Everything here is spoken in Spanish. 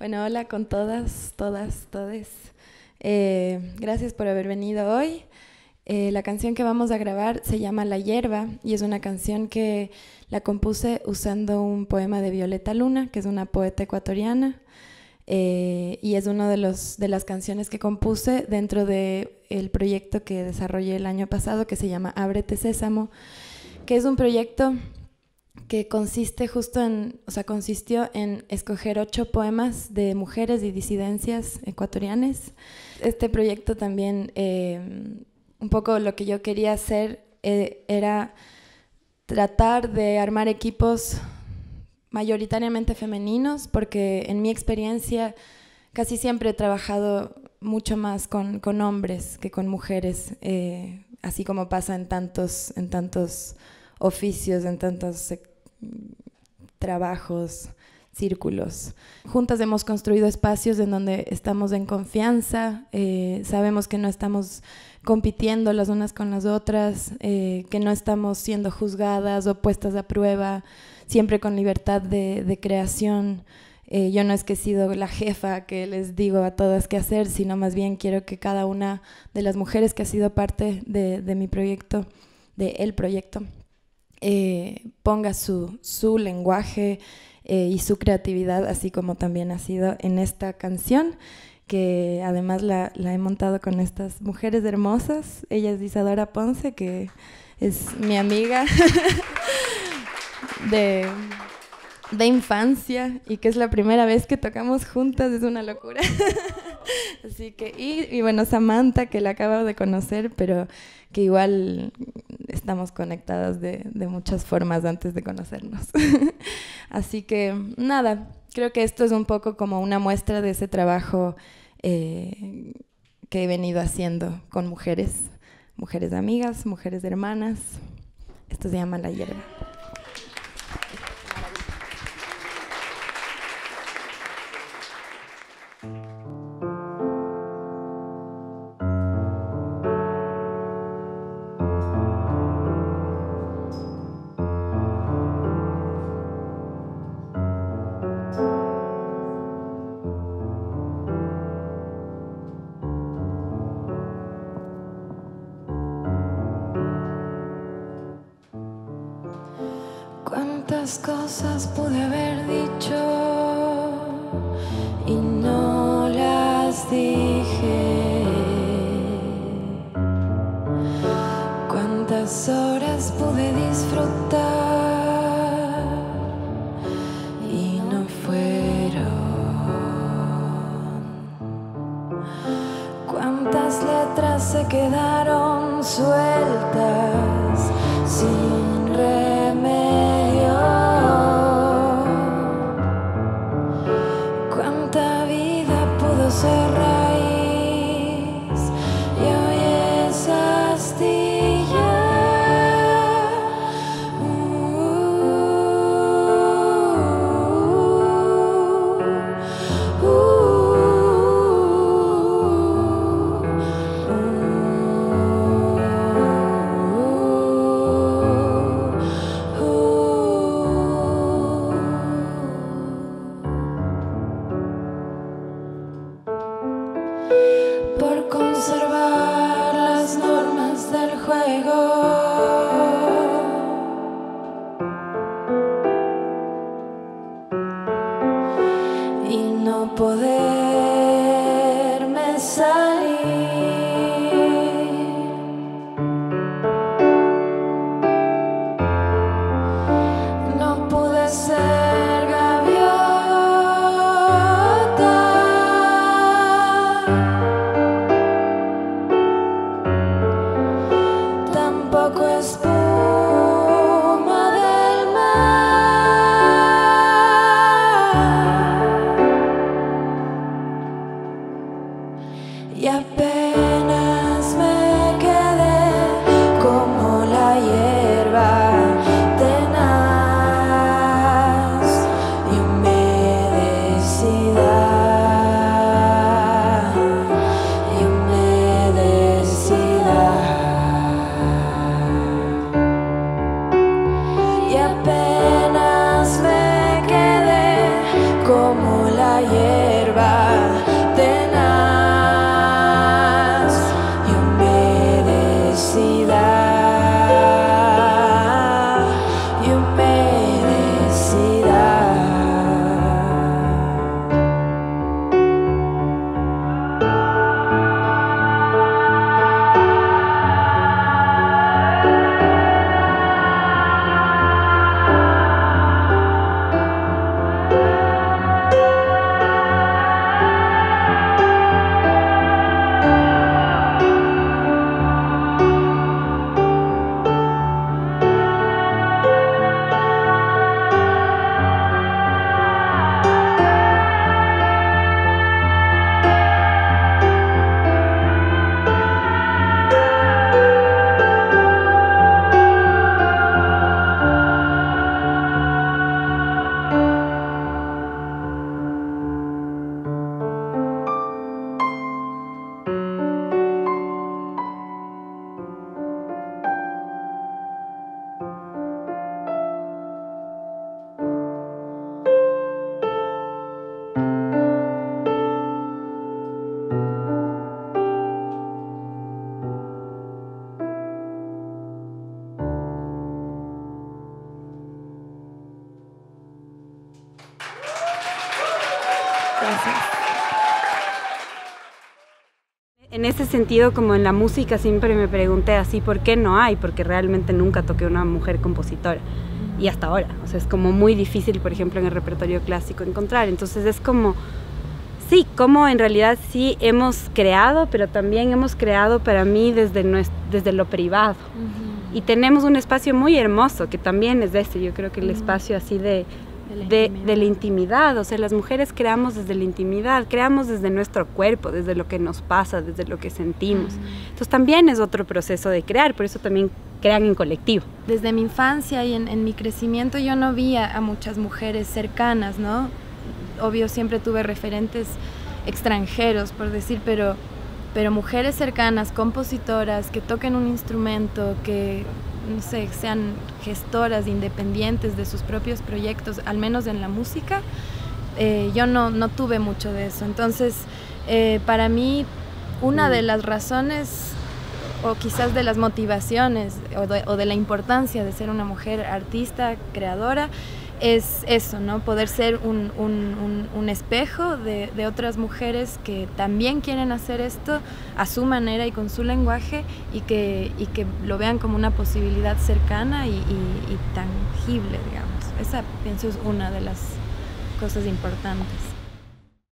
Bueno, hola con todas, todas, todes. Eh, gracias por haber venido hoy. Eh, la canción que vamos a grabar se llama La Hierba y es una canción que la compuse usando un poema de Violeta Luna, que es una poeta ecuatoriana. Eh, y es una de, las canciones que compuse dentro del el proyecto que desarrollé el año pasado que se llama Ábrete Sésamo, que es un proyecto que consiste justo en, o sea, consistió en escoger ocho poemas de mujeres y disidencias ecuatorianas. Este proyecto también, eh, un poco lo que yo quería hacer eh, era tratar de armar equipos mayoritariamente femeninos, porque en mi experiencia casi siempre he trabajado mucho más con, con hombres que con mujeres, eh, así como pasa en tantos, en tantos oficios, en tantos trabajos, círculos. Juntas hemos construido espacios en donde estamos en confianza, eh, sabemos que no estamos compitiendo las unas con las otras, eh, que no estamos siendo juzgadas o puestas a prueba, siempre con libertad de, creación. Eh, yo no es que he sido la jefa que les digo a todas qué hacer, sino más bien quiero que cada una de las mujeres que ha sido parte de, de mi proyecto, de el proyecto, eh, ponga su, su lenguaje eh, y su creatividad, así como también ha sido en esta canción, que además la, la he montado con estas mujeres hermosas. Ella es Isadora Ponce, que es mi amiga de de infancia y que es la primera vez que tocamos juntas, es una locura. Así que, y, bueno, Samantha, que la acabo de conocer, pero que igual estamos conectadas de, muchas formas antes de conocernos. Así que, nada, creo que esto es un poco como una muestra de ese trabajo eh, que he venido haciendo con mujeres, mujeres amigas, mujeres hermanas. Esto se llama La Hierba. Cuántas cosas pude haber dicho y no las dije. Cuántas horas pude disfrutar y no fueron. Cuántas letras se quedaron sueltas cerrar. Por conservar las normas del juego. Y no poderme. Yeah. En ese sentido, como en la música, siempre me pregunté así, ¿por qué no hay? Porque realmente nunca toqué una mujer compositora. Y hasta ahora, o sea, es como muy difícil, por ejemplo, en el repertorio clásico encontrar. Entonces es como, sí, como en realidad sí hemos creado, pero también hemos creado para mí desde, desde lo privado. Y tenemos un espacio muy hermoso, que también es de este, yo creo que el espacio así de de, la intimidad, o sea, las mujeres creamos desde la intimidad, creamos desde nuestro cuerpo, desde lo que nos pasa, desde lo que sentimos. Entonces también es otro proceso de crear, por eso también crean en colectivo. Desde mi infancia y en, mi crecimiento yo no vi a, muchas mujeres cercanas, ¿no? Obvio siempre tuve referentes extranjeros, por decir, pero, pero mujeres cercanas, compositoras, que toquen un instrumento, que no sé, sean gestoras independientes de sus propios proyectos, al menos en la música, eh, yo no, no, tuve mucho de eso. Entonces, eh, para mí, una de mm. las razones o quizás de las motivaciones o de la importancia de ser una mujer artista, creadora, es eso, ¿no? Poder ser un, espejo de, otras mujeres que también quieren hacer esto a su manera y con su lenguaje y que, que lo vean como una posibilidad cercana y, y tangible, digamos. Esa pienso es una de las cosas importantes.